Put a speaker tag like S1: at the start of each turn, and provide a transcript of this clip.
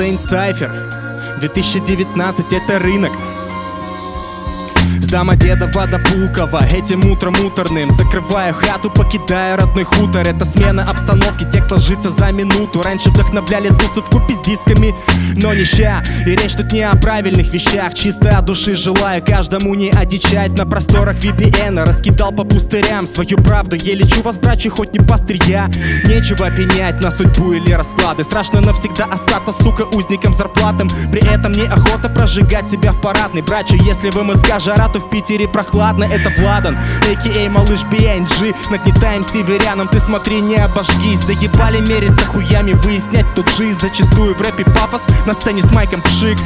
S1: Saint Cypher 2019 это рынок с Домодедова до Пулково Этим утром уторным Закрываю хату, покидаю родной хутор. Это смена обстановки, текст ложится за минуту. Раньше вдохновляли тусы в купе с дисками Но не ща, и речь тут не о правильных вещах. Чисто души желаю каждому не одичать. На просторах VPN раскидал по пустырям Свою правду, я лечу вас, братья, хоть не пастырь Нечего пенять на судьбу или расклады. Страшно навсегда остаться, сука, узником зарплатным. При этом неохота прожигать себя в парадной. Братья, если вы МСК жара, то в Питере прохладно, это Владан. А.К.А. малыш BNG Нагнетаем северянам, ты смотри, не обожгись. Заебали мериться хуями, выяснять тут жизнь. Зачастую в рэпе пафос, на сцене с майком пшик